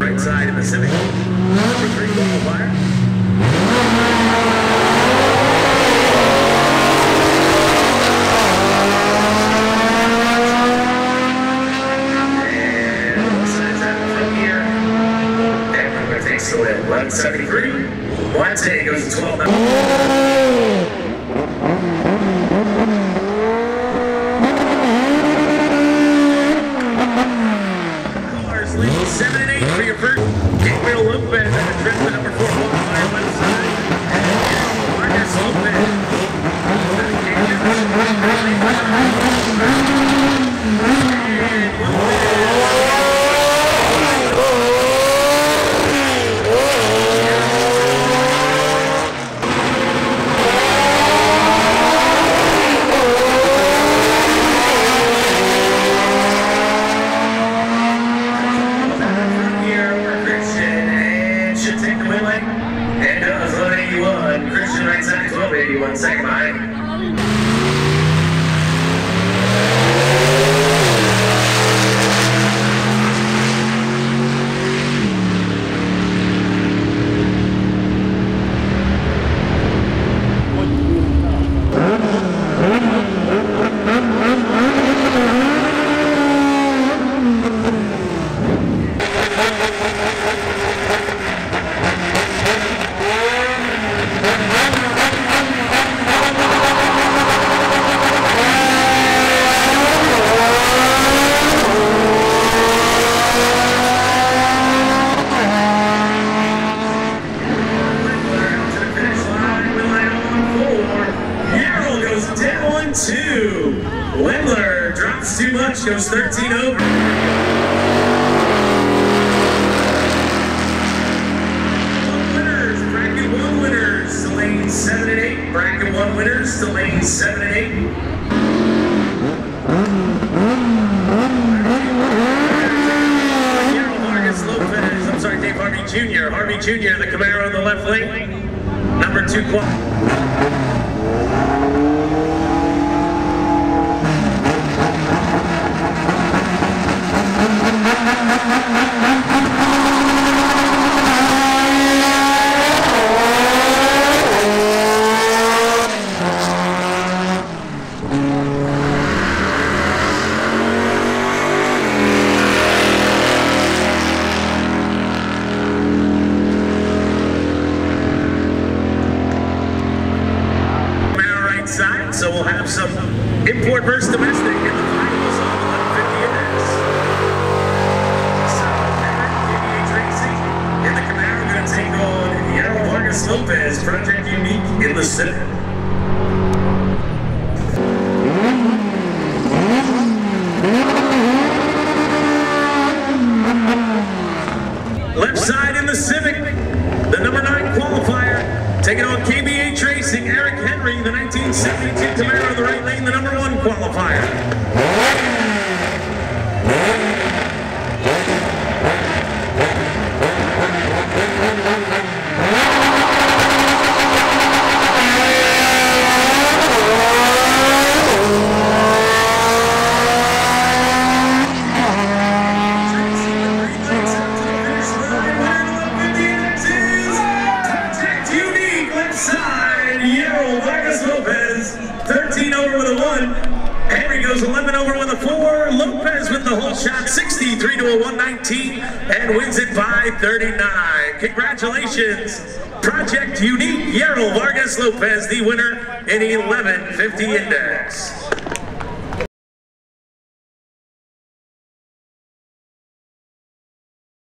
right side in the Civic. Number three qualifier. And what side's that from here? Everyone takes the win. 173. Wante goes to 12 for your first. Gabriel Lopez at the trip to number 4 qualifier left side. And Marcus Lopez. And Lopez. From here for Christian and should take the win lane. And does 181. Christian right side 1281. Second behind. Out to the finish line. Windler on four. Yarrow goes down one two. Wendler drops too much, goes 13 over. Seven and eight. Bracket one winners to lane seven and eight. Yarrow Vargas Lopez, I'm sorry, Dave Harvey Jr. Harvey Jr., the Camaro on the left lane. Number two qual. Camaro right side, so we'll have some import versus domestic in the finals on 1150 index. So, KBH Racing in the Camaro going to take on Yarrow Vargas Lopez, Project Unique in the center. Left side in the Civic, the number nine qualifier, taking on KBH Racing, Eric Henry, the 1972 Camaro, in the right lane, the number one qualifier. One. Henry goes 11 over with a four. Lopez with the whole shot, 63 to a 119, and wins it by 39. Congratulations, Project Unique, Yarrow Vargas Lopez, the winner in 1150 index.